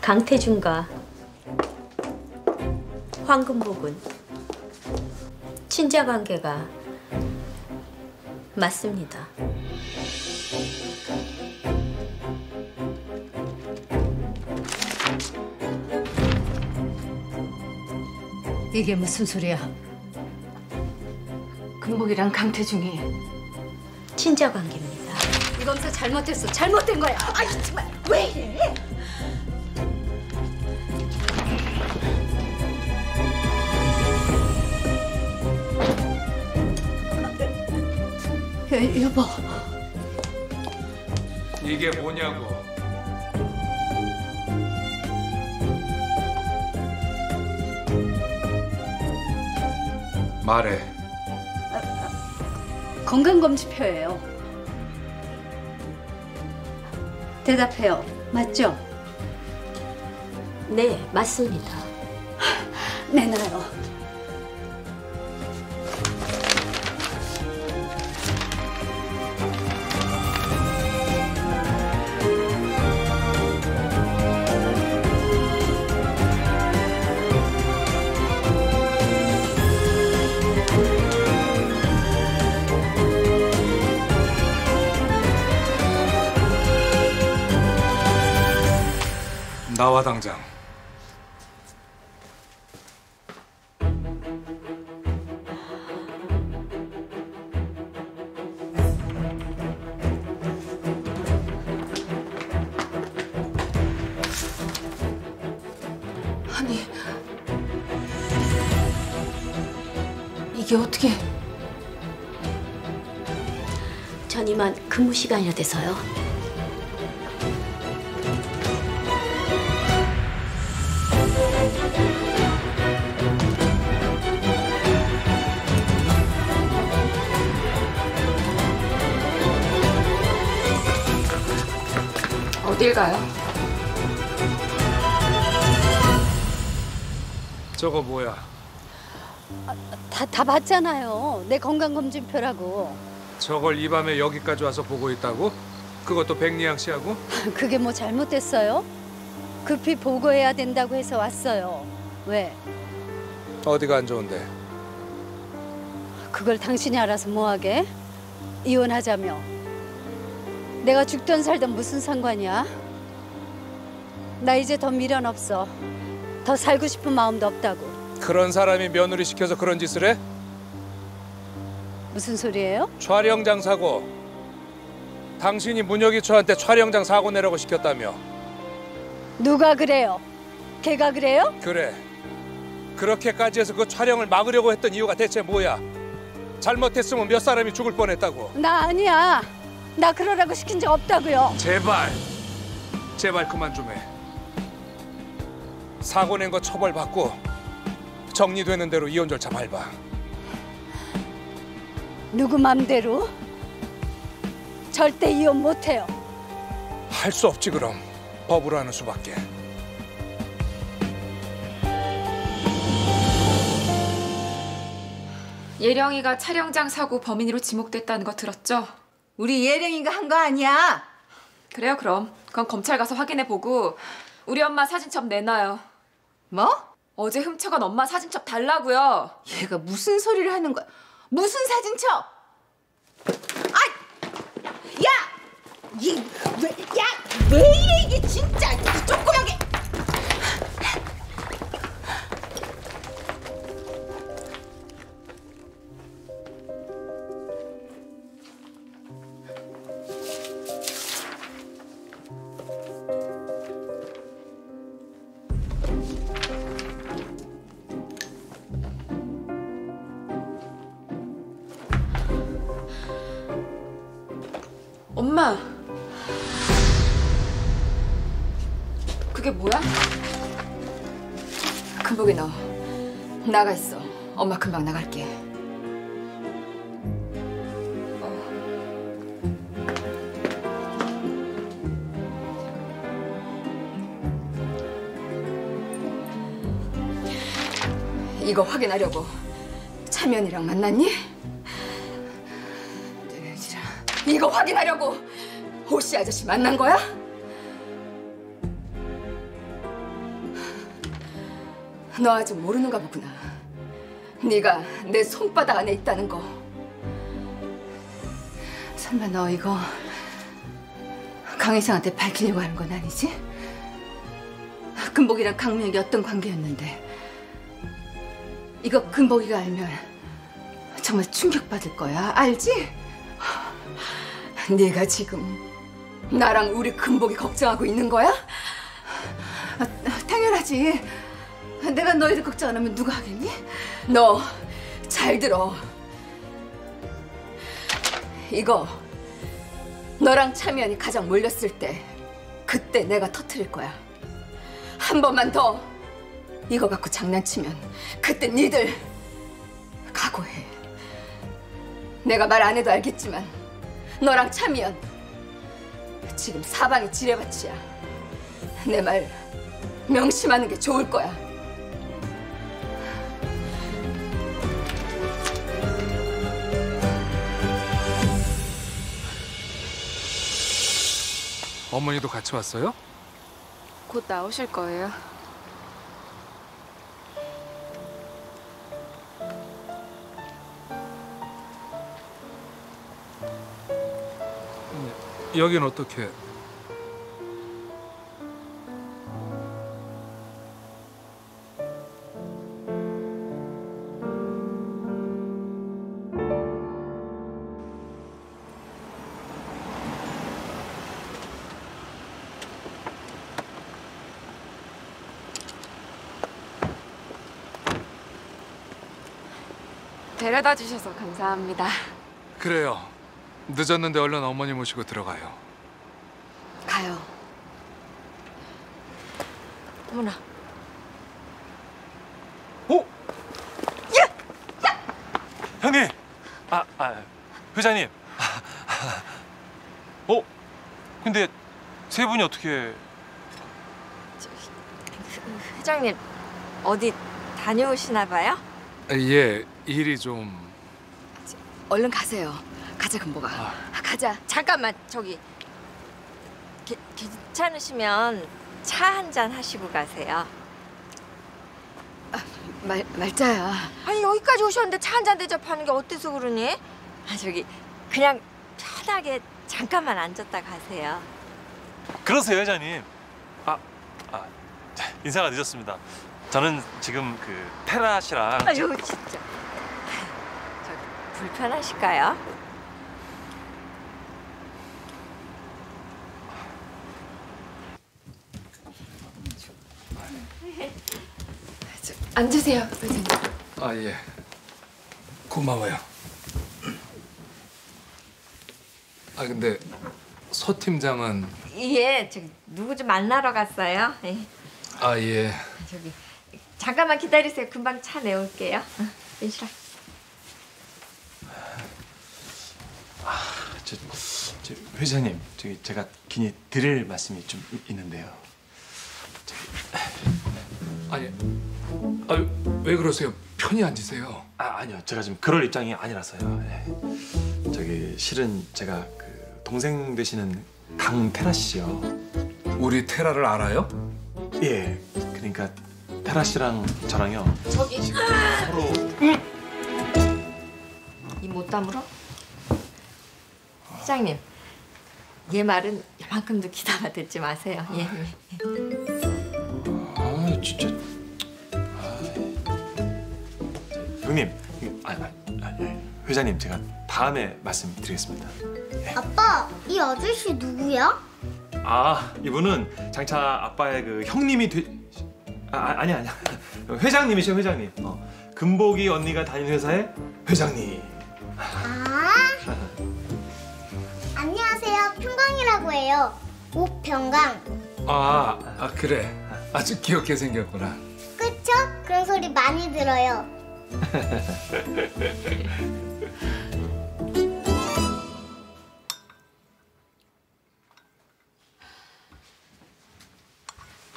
강태준과 황금복은 친자 관계가 맞습니다. 이게 무슨 소리야? 금복이랑 강태중이 친자 관계입니다. 이 검사 잘못했어. 잘못된 거야. 아이 정말 왜 이래? 여, 여보. 이게 뭐냐고. 말해. 건강검진표예요. 대답해요. 맞죠? 네, 맞습니다. 내놔요. 나와 당장. 아니. 이게 어떻게... 전 이만 근무 시간이라 돼서요. 어딜 가요? 저거 뭐야? 다, 다 봤잖아요. 내 건강검진표라고. 저걸 이 밤에 여기까지 와서 보고 있다고? 그것도 백리양 씨하고? 그게 뭐 잘못됐어요? 급히 보고해야 된다고 해서 왔어요. 왜? 어디가 안 좋은데? 그걸 당신이 알아서 뭐하게? 이혼하자며. 내가 죽든 살든 무슨 상관이야? 나 이제 더 미련 없어. 더 살고 싶은 마음도 없다고. 그런 사람이 며느리 시켜서 그런 짓을 해? 무슨 소리예요? 촬영장 사고. 당신이 문혁이 처한테 촬영장 사고 내라고 시켰다며. 누가 그래요? 걔가 그래요? 그래. 그렇게까지 해서 그 촬영을 막으려고 했던 이유가 대체 뭐야? 잘못했으면 몇 사람이 죽을 뻔했다고. 나 아니야. 나 그러라고 시킨 적 없다고요. 제발, 제발 그만 좀 해. 사고 낸 거 처벌받고 정리되는 대로 이혼 절차 밟아. 누구 맘대로? 절대 이혼 못해요. 할 수 없지 그럼. 법으로 하는 수밖에. 예령이가 촬영장 사고 범인으로 지목됐다는 거 들었죠? 우리 예령이가 한 거 아니야? 그래요 그럼 그건 검찰 가서 확인해 보고 우리 엄마 사진첩 내놔요 뭐? 어제 훔쳐간 엄마 사진첩 달라고요 얘가 무슨 소리를 하는 거야? 무슨 사진첩? 아, 야, 이왜 야, 왜 이래 이게 진짜 그게 뭐야? 금복이 너 나가 있어 엄마 금방 나갈게 이거 확인하려고 차면이랑 만났니? 돼지라 이거 확인하려고 호씨 아저씨 만난 거야? 너 아직 모르는가 보구나. 네가 내 손바닥 안에 있다는 거. 설마 너 이거 강혜성한테 밝히려고 하는 건 아니지? 금복이랑 강민혁이 어떤 관계였는데 이거 금복이가 알면 정말 충격받을 거야. 알지? 네가 지금 나랑 우리 금복이 걱정하고 있는 거야? 아, 당연하지. 내가 너희들 걱정 안 하면 누가 하겠니? 너 잘 들어. 이거 너랑 참여연이 가장 몰렸을 때 그때 내가 터트릴 거야. 한 번만 더 이거 갖고 장난치면 그때 니들 각오해. 내가 말 안 해도 알겠지만 너랑 참이연 지금 사방이 지뢰밭이야. 내 말 명심하는 게 좋을 거야. 어머니도 같이 왔어요? 곧 나오실 거예요. 여긴 어떻게? 데려다 주셔서 감사합니다. 그래요. 늦었는데 얼른 어머니 모시고 들어가요. 가요. 어머나. 오! 형님! 아, 아, 회장님. 어? 근데 세 분이 어떻게 회장님 어디 다녀오시나 봐요? 예, 일이 좀 얼른 가세요. 가자 금복아. 아. 가자. 잠깐만 저기 게- 괜찮으시면 차 한 잔 하시고 가세요. 말 말자야. 아니 여기까지 오셨는데 차 한 잔 대접하는 게 어때서 그러니? 아 저기 그냥 편하게 잠깐만 앉았다 가세요. 그러세요, 회장님? 아, 아, 인사가 늦었습니다. 저는 지금 그 테라 씨랑 아유 진짜. 저기 불편하실까요? 앉으세요, 회장님. 아 예. 고마워요. 아 근데 서 팀장은 예, 저기 누구 좀 만나러 갔어요. 예. 아 예. 저기 잠깐만 기다리세요. 금방 차 내올게요. 어, 민실아. 저, 저 회장님, 저기 제가 긴히 드릴 말씀이 좀 이- 있는데요. 아니, 아유 왜 그러세요? 편히 앉으세요. 아, 아니요, 제가 지금 그럴 입장이 아니라서요. 예. 저기 실은 제가 그 동생 되시는 강테라 씨요. 우리 테라를 알아요? 예, 그러니까 테라 씨랑 저랑요. 저기 서로 이못 다물어? 회장님, 얘 말은 이만큼도 귀담아 듣지 마세요. 예. 예. 아 진짜 아, 형님 아, 아, 아, 예. 회장님 제가 다음에 말씀드리겠습니다 아빠, 이 아저씨 누구야? 아 이분은 장차 아빠의 그 형님이 되 아, 아, 아니 아니야 회장님이셔 회장님 어, 금복이 언니가 다니는 회사의 회장님 아, 안녕하세요. 평강이라고 해요. 옥평강. 아, 아 그래. 아주 귀엽게 생겼구나. 그쵸? 그런 소리 많이 들어요.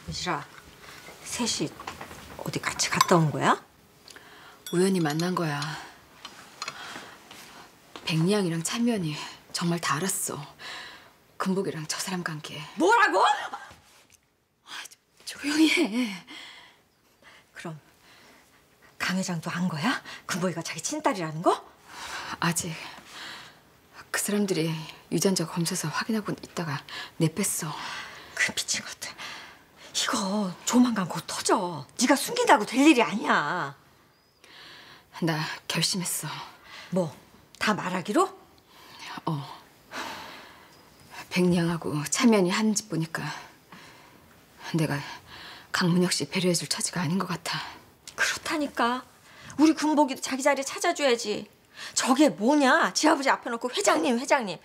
민실아, 셋이 어디 같이 갔다 온 거야? 우연히 만난 거야. 백리양이랑 참연이 정말 다 알았어. 금복이랑 저 사람 관계. 뭐라고? 조용히 해. 그럼 강 회장도 안 거야? 금보이가 자기 친딸이라는 거? 아직 그 사람들이 유전자 검사서 확인하고 있다가 내뺐어. 그 미친 것들. 이거 조만간 곧 터져. 네가 숨긴다고 될 일이 아니야. 나 결심했어. 뭐, 다 말하기로? 어. 백냥하고 차면이 한집 보니까 내가 강문혁 씨 배려해줄 처지가 아닌 것 같아. 그렇다니까. 우리 금복이도 자기 자리 찾아줘야지. 저게 뭐냐? 지 아버지 앞에 놓고 회장님, 회장님.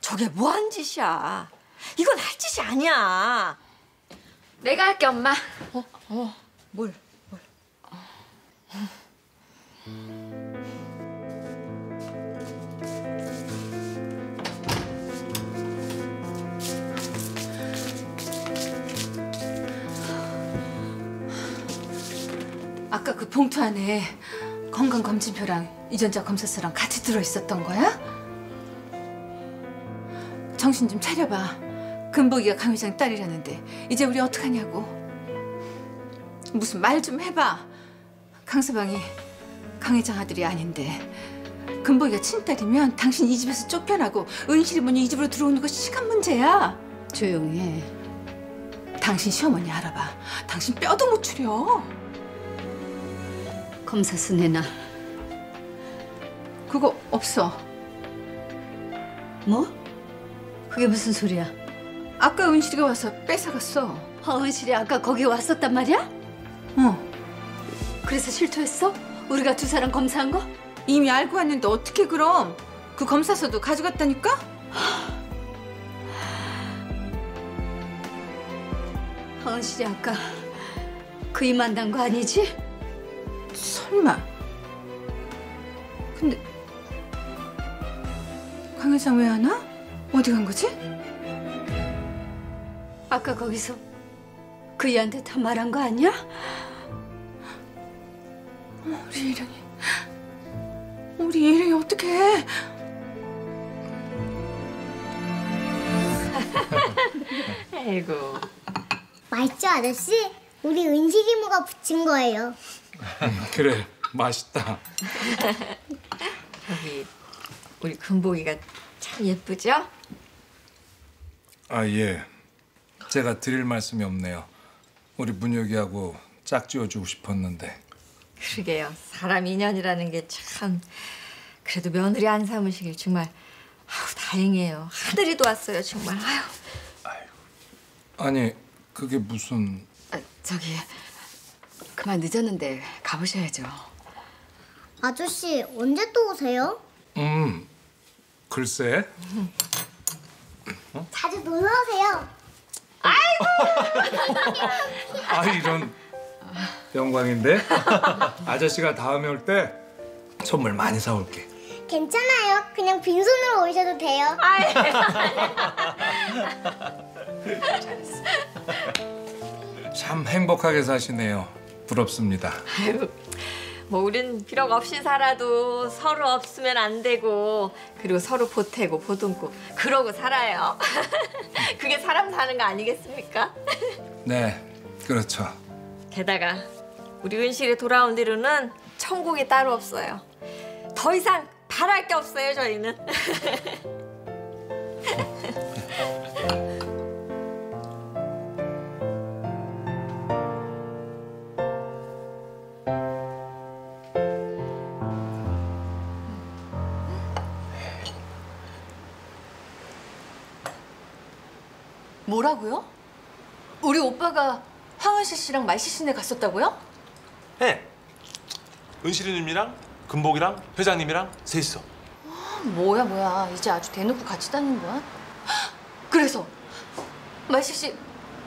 저게 뭐한 짓이야? 이건 할 짓이 아니야. 내가 할게 엄마. 어, 어, 뭘, 뭘. 아까 그 봉투 안에 건강검진표랑 유전자 검사서랑 같이 들어있었던 거야? 정신 좀 차려봐. 금복이가 강 회장 딸이라는데 이제 우리 어떡하냐고. 무슨 말 좀 해봐. 강서방이 강 회장 아들이 아닌데 금복이가 친딸이면 당신 이 집에서 쫓겨나고 은실이 뭐니 이 집으로 들어오는 거 시간 문제야. 조용히 해. 당신 시어머니 알아봐. 당신 뼈도 못 추려. 검사서 내놔. 그거 없어. 뭐? 그게 무슨 소리야? 아까 은실이가 와서 뺏어갔어. 허은실이 아까 거기 왔었단 말이야? 어. 그래서 실토했어? 우리가 두 사람 검사한 거? 이미 알고 왔는데 어떻게 그럼? 그 검사서도 가져갔다니까? 허은실이 아까 그 입만 단 거 아니지? 설마. 근데 강 회장 왜 안 와? 어디 간 거지? 아까 거기서 그 이한테 다 말한 거 아니야? 우리 예령이 우리 예령이 어떡해? 아이고. 맛있죠, 아저씨? 우리 은식 이모가 부친 거예요. 그래 맛있다. 여기 우리 금복이가 참 예쁘죠? 아 예. 제가 드릴 말씀이 없네요. 우리 문혁이하고 짝지어주고 싶었는데 그러게요. 사람 인연이라는 게 참 그래도 며느리 안 삼으시길 정말 아우 다행이에요. 하늘이 도왔어요 정말. 아유. 아니 그게 무슨 아, 저기 그만 늦었는데 가보셔야죠. 아저씨, 언제 또 오세요? 음 글쎄 자주 놀러 오세요. 아 이런 영광인데 아저씨가 다음에 올 때 선물 많이 사올게. 괜찮아요. 그냥 빈손으로 오셔도 돼요. 참 행복하게 사시네요. 부럽습니다. 아유. 뭐 우린 비록 없이 살아도 서로 없으면 안 되고 그리고 서로 보태고 보듬고 그러고 살아요. 그게 사람 사는 거 아니겠습니까? 네, 그렇죠. 게다가 우리 은실이 돌아온 뒤로는 천국이 따로 없어요. 더 이상 바랄 게 없어요 저희는. 뭐라고요? 우리 오빠가 황은실 씨랑 말시신에 갔었다고요? 네. 은실이님이랑 금복이랑 회장님이랑 셋이서. 뭐야 뭐야 이제 아주 대놓고 같이 다니는 거야? 그래서 말시 씨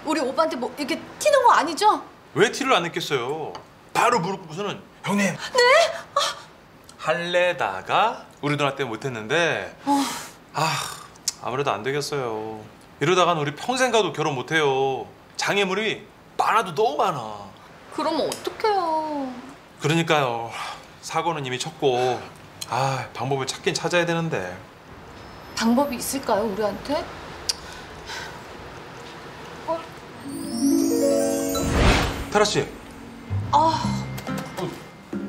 우리 오빠한테 뭐 이렇게 티는 거 아니죠? 왜 티를 안 냈겠어요? 바로 무릎 꿇고서는 형님. 네? 할래다가 우리 누나 때문에 못했는데 아 아무래도 안 되겠어요. 이러다간 우리 평생 가도 결혼 못해요. 장애물이 많아도 너무 많아. 그러면 어떡해요 그러니까요. 사고는 이미 쳤고 아 방법을 찾긴 찾아야 되는데 방법이 있을까요 우리한테? 타라 씨. 아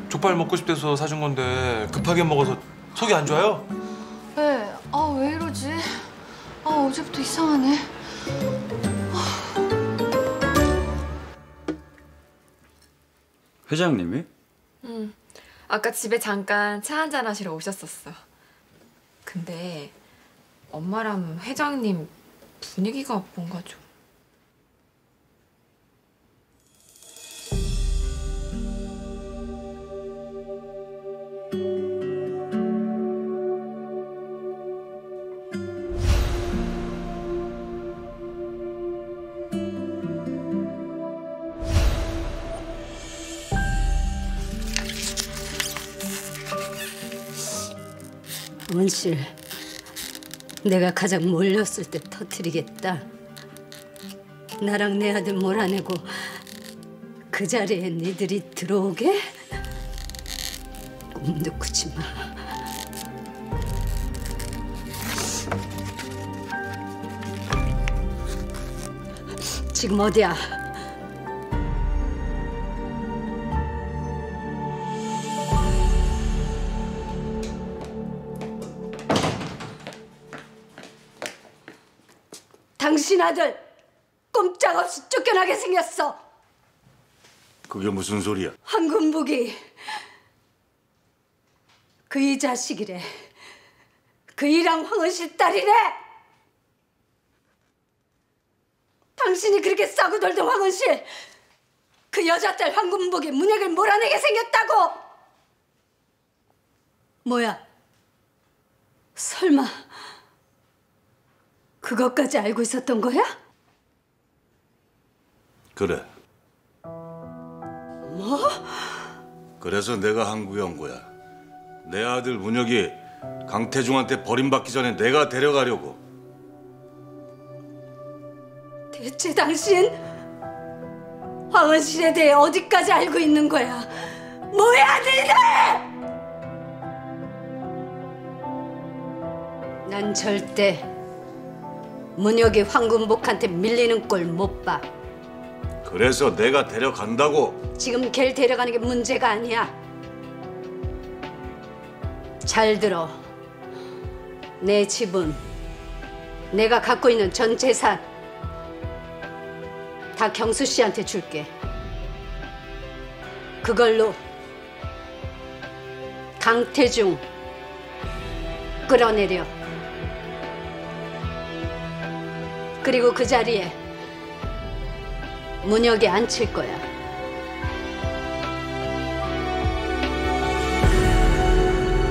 족발 먹고 싶대서 사준 건데 급하게 먹어서 속이 안 좋아요? 왜? 아왜 이러지? 아 어제부터 이상하네. 회장님이? 아까 집에 잠깐 차 한잔 하시러 오셨었어. 근데 엄마랑 회장님 분위기가 뭔가 좀. 원실, 내가 가장 몰렸을 때 터트리겠다. 나랑 내 아들 몰아내고 그 자리에 니들이 들어오게? 꿈도 꾸지 마. 지금 어디야? 당신 아들 꼼짝없이 쫓겨나게 생겼어. 그게 무슨 소리야? 황금복이 그이 자식이래. 그이랑 황은실 딸이래. 당신이 그렇게 싸고 돌던 황은실 그 여자 딸 황금복이 문혁을 몰아내게 생겼다고. 뭐야? 설마 그것까지 알고 있었던 거야? 그래. 뭐? 그래서 내가 한국에 온 거야. 내 아들 문혁이 강태중한테 버림받기 전에 내가 데려가려고. 대체 당신 황은실에 대해 어디까지 알고 있는 거야? 뭐야 니들! 난 절대 문혁이 황금복한테 밀리는 꼴 못 봐. 그래서 내가 데려간다고. 지금 걔를 데려가는 게 문제가 아니야. 잘 들어. 내 집은 내가 갖고 있는 전 재산 다 경수 씨한테 줄게. 그걸로 강태중 끌어내려. 그리고 그 자리에 문혁이 앉힐 거야.